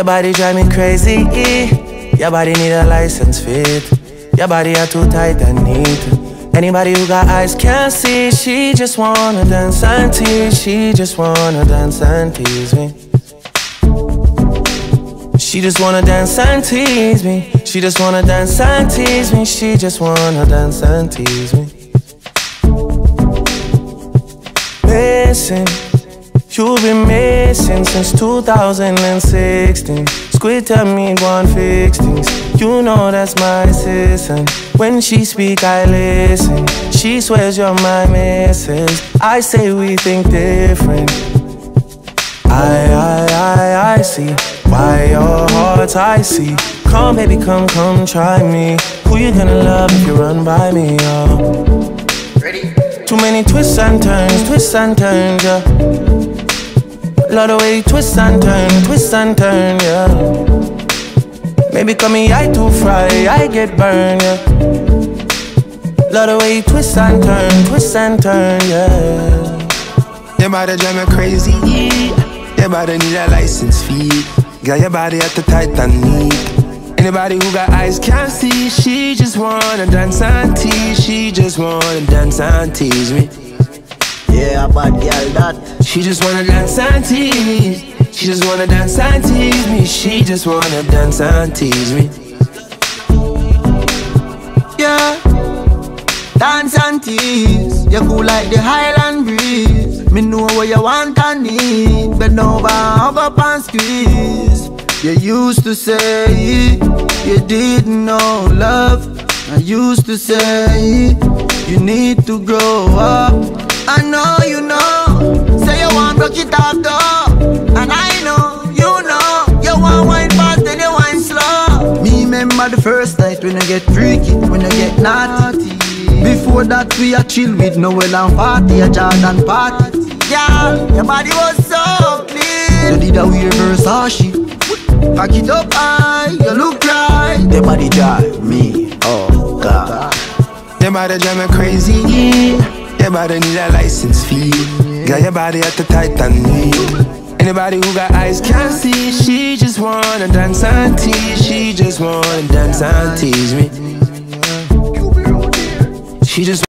Your body drive me crazy. Your body need a license fit. Your body are too tight and neat. Anybody who got eyes can't see. She just wanna dance and tease. She just wanna dance and tease me. She just wanna dance and tease me. She just wanna dance and tease me. She just wanna dance and tease me. Missing, you've been missing since 2016. Squid tell me one fix things. You know that's my sister. When she speak, I listen. She swears you're my missus. I say we think different. I, I, I, I see why your heart's icy. Come, baby, come, come, try me. Who you gonna love if you run by me? Oh. Ready? Too many twists and turns, twists and turns, yeah. Love the way you twist and turn, twist and turn, yeah. Maybe call me I too fry, I get burned, yeah. Love the way you twist and turn, twist and turn, yeah. Your body drive me crazy. Your body need a license fee. Got your body at the tight and neat. Anybody who got eyes can't see. She just wanna dance and tease. She just wanna dance and tease me. Yeah, bad girl that. She just wanna dance and tease. She just wanna dance and tease me. She just wanna dance and tease me. Yeah. Dance and tease. You cool like the Highland breeze. Me know what you want and need. Bend over, hug up and squeeze. You used to say you didn't know love. I used to say you need to grow up. I know you know. Say you want broke it off though. And I know, you know. You want wine fast and you wine slow. Me remember the first night when I get freaky, when I get naughty. Before that we a chill with Noel and party, a Jordan party. Yeah, your body was so clean. You did a weird Versace. Pack it up high, you look right. The body drive me, oh God. Your body drive me crazy. Your body need a license fee. Got your body at the tight and neat. Anybody who got eyes can't see. She just wanna dance and tease. She just wanna dance and tease me. She just